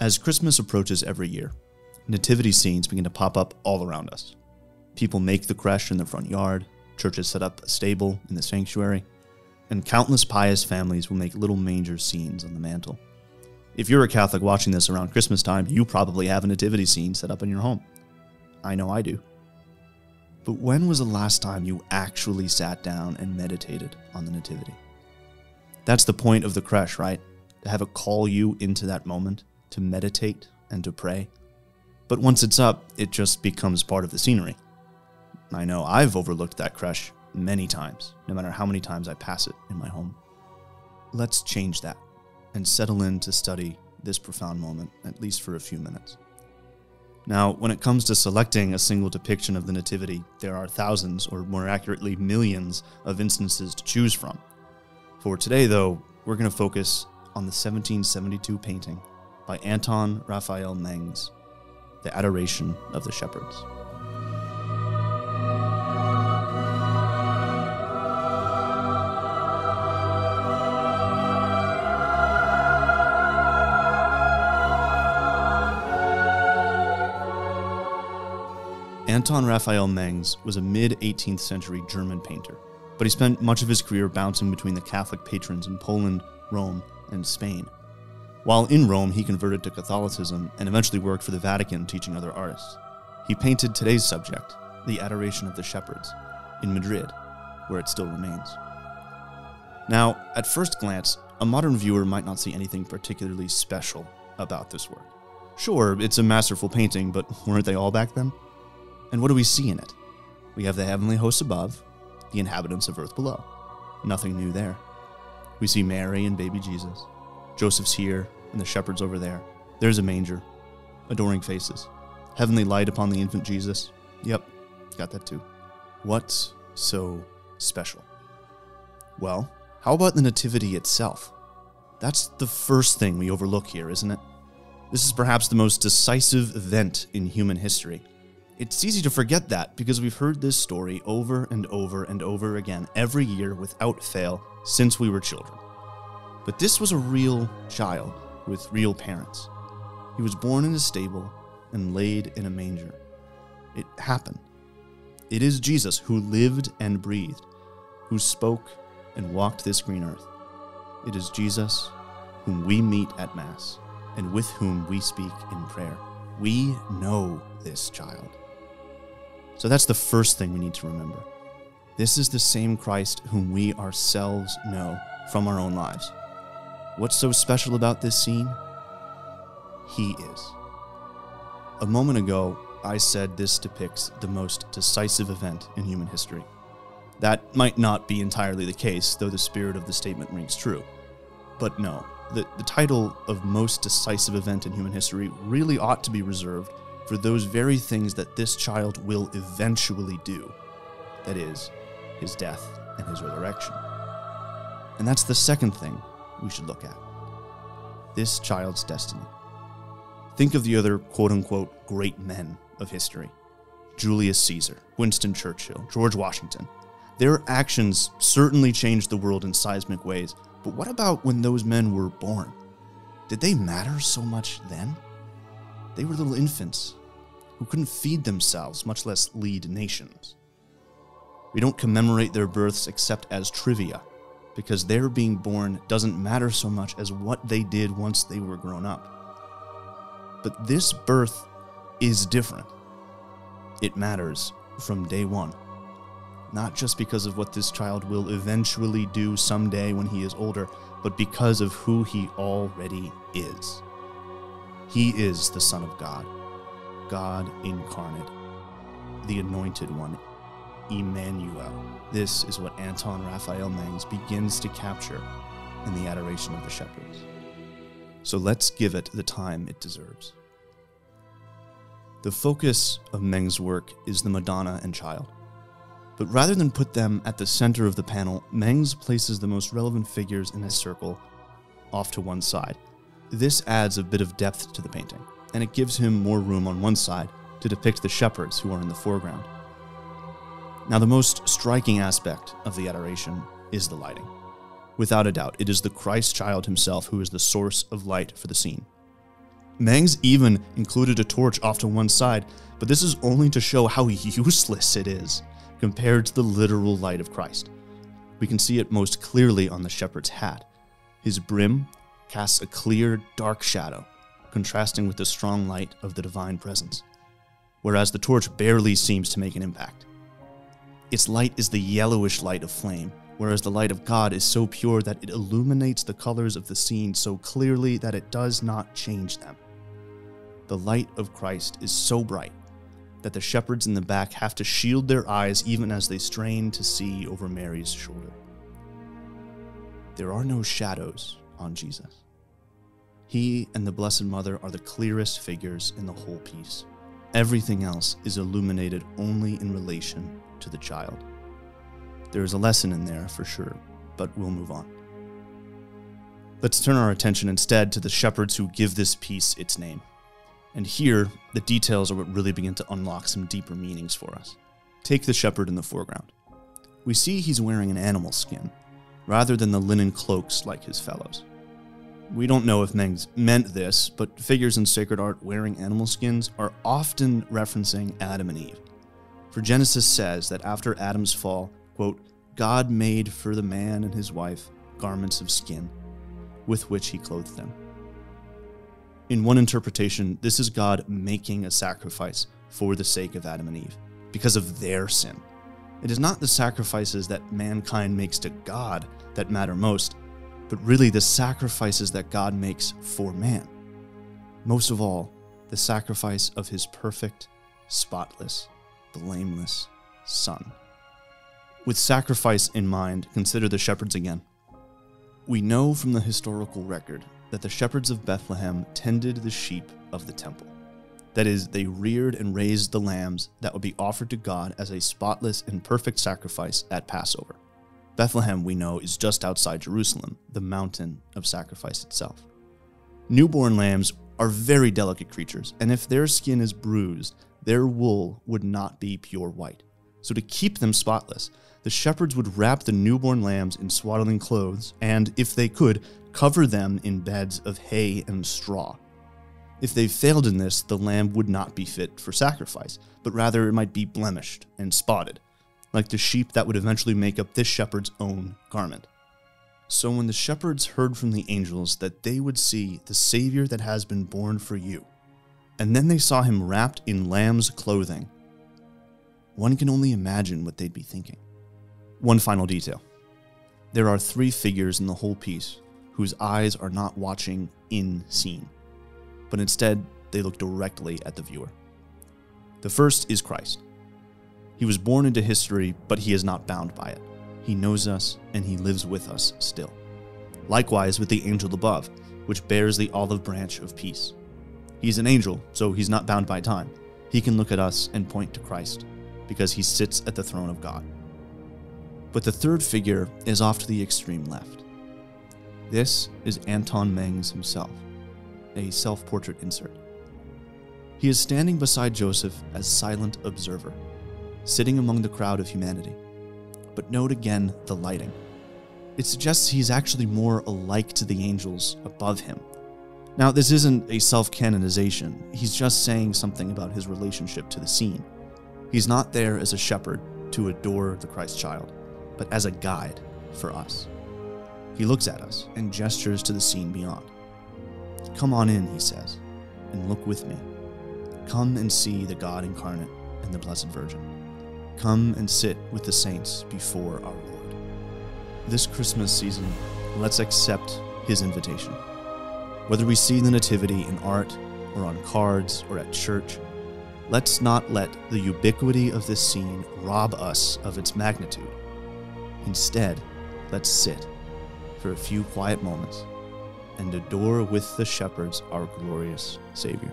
As Christmas approaches every year, nativity scenes begin to pop up all around us. People make the creche in their front yard, churches set up a stable in the sanctuary, and countless pious families will make little manger scenes on the mantle. If you're a Catholic watching this around Christmas time, you probably have a nativity scene set up in your home. I know I do. But when was the last time you actually sat down and meditated on the nativity? That's the point of the creche, right? To have it call you into that moment to meditate and to pray. But once it's up, it just becomes part of the scenery. I know I've overlooked that creche many times, no matter how many times I pass it in my home. Let's change that and settle in to study this profound moment, at least for a few minutes. Now, when it comes to selecting a single depiction of the Nativity, there are thousands, or more accurately, millions of instances to choose from. For today, though, we're going to focus on the 1772 painting by Anton Raphael Mengs, The Adoration of the Shepherds. Anton Raphael Mengs was a mid 18th century German painter, but he spent much of his career bouncing between the Catholic patrons in Poland, Rome, and Spain. While in Rome, he converted to Catholicism and eventually worked for the Vatican teaching other artists. He painted today's subject, the Adoration of the Shepherds, in Madrid, where it still remains. Now, at first glance, a modern viewer might not see anything particularly special about this work. Sure, it's a masterful painting, but weren't they all back then? And what do we see in it? We have the heavenly hosts above, the inhabitants of earth below. Nothing new there. We see Mary and baby Jesus. Joseph's here, and the shepherds over there. There's a manger. Adoring faces. Heavenly light upon the infant Jesus. Yep, got that too. What's so special? Well, how about the Nativity itself? That's the first thing we overlook here, isn't it? This is perhaps the most decisive event in human history. It's easy to forget that because we've heard this story over and over and over again every year without fail since we were children. But this was a real child with real parents. He was born in a stable and laid in a manger. It happened. It is Jesus who lived and breathed, who spoke and walked this green earth. It is Jesus whom we meet at Mass and with whom we speak in prayer. We know this child. So that's the first thing we need to remember. This is the same Christ whom we ourselves know from our own lives. What's so special about this scene? He is. A moment ago, I said this depicts the most decisive event in human history. That might not be entirely the case, though the spirit of the statement rings true. But no, the, the title of most decisive event in human history really ought to be reserved for those very things that this child will eventually do that is, his death and his resurrection. And that's the second thing we should look at this child's destiny. Think of the other quote unquote great men of history Julius Caesar, Winston Churchill, George Washington. Their actions certainly changed the world in seismic ways, but what about when those men were born? Did they matter so much then? They were little infants who couldn't feed themselves, much less lead nations. We don't commemorate their births except as trivia, because their being born doesn't matter so much as what they did once they were grown up. But this birth is different. It matters from day one. Not just because of what this child will eventually do someday when he is older, but because of who he already is. He is the Son of God, God incarnate, the Anointed One, Emmanuel. This is what Anton Raphael Mengs begins to capture in the Adoration of the Shepherds. So let's give it the time it deserves. The focus of Mengs' work is the Madonna and Child. But rather than put them at the center of the panel, Mengs places the most relevant figures in a circle off to one side. This adds a bit of depth to the painting, and it gives him more room on one side to depict the shepherds who are in the foreground. Now, the most striking aspect of the adoration is the lighting. Without a doubt, it is the Christ child himself who is the source of light for the scene. Mengs even included a torch off to one side, but this is only to show how useless it is compared to the literal light of Christ. We can see it most clearly on the shepherd's hat. His brim casts a clear, dark shadow, contrasting with the strong light of the divine presence, whereas the torch barely seems to make an impact. Its light is the yellowish light of flame, whereas the light of God is so pure that it illuminates the colors of the scene so clearly that it does not change them. The light of Christ is so bright that the shepherds in the back have to shield their eyes even as they strain to see over Mary's shoulder. There are no shadows on Jesus. He and the Blessed Mother are the clearest figures in the whole piece. Everything else is illuminated only in relation to the child. There is a lesson in there for sure, but we'll move on. Let's turn our attention instead to the shepherds who give this piece its name. And here, the details are what really begin to unlock some deeper meanings for us. Take the shepherd in the foreground. We see he's wearing an animal skin, rather than the linen cloaks like his fellows. We don't know if Mengs meant this, but figures in sacred art wearing animal skins are often referencing Adam and Eve. For Genesis says that after Adam's fall, quote, God made for the man and his wife garments of skin, with which he clothed them. In one interpretation, this is God making a sacrifice for the sake of Adam and Eve, because of their sin. It is not the sacrifices that mankind makes to God that matter most, but really the sacrifices that God makes for man. Most of all, the sacrifice of his perfect, spotless, blameless Son. With sacrifice in mind, consider the shepherds again. We know from the historical record that the shepherds of Bethlehem tended the sheep of the temple. That is, they reared and raised the lambs that would be offered to God as a spotless and perfect sacrifice at Passover. Bethlehem, we know, is just outside Jerusalem, the mountain of sacrifice itself. Newborn lambs are very delicate creatures, and if their skin is bruised, their wool would not be pure white. So, to keep them spotless, the shepherds would wrap the newborn lambs in swaddling clothes and, if they could, cover them in beds of hay and straw. If they failed in this, the lamb would not be fit for sacrifice, but rather it might be blemished and spotted, like the sheep that would eventually make up this shepherd's own garment. So when the shepherds heard from the angels that they would see the Savior that has been born for you, and then they saw him wrapped in lamb's clothing, one can only imagine what they'd be thinking. One final detail there are three figures in the whole piece whose eyes are not watching in scene, but instead they look directly at the viewer. The first is Christ. He was born into history, but he is not bound by it. He knows us and he lives with us still. Likewise with the angel above, which bears the olive branch of peace. He's an angel, so he's not bound by time. He can look at us and point to Christ, because he sits at the throne of God. But the third figure is off to the extreme left. This is Anton Mengs himself, a self portrait insert. He is standing beside Joseph as silent observer, sitting among the crowd of humanity. But note again the lighting. It suggests he's actually more alike to the angels above him. Now, this isn't a self canonization, he's just saying something about his relationship to the scene. He's not there as a shepherd to adore the Christ child, but as a guide for us. He looks at us and gestures to the scene beyond. Come on in, he says, and look with me. Come and see the God incarnate and the Blessed Virgin. Come and sit with the saints before our Lord. This Christmas season, let's accept his invitation. Whether we see the Nativity in art or on cards or at church, let's not let the ubiquity of this scene rob us of its magnitude. Instead, let's sit for a few quiet moments and adore with the shepherds our glorious Savior.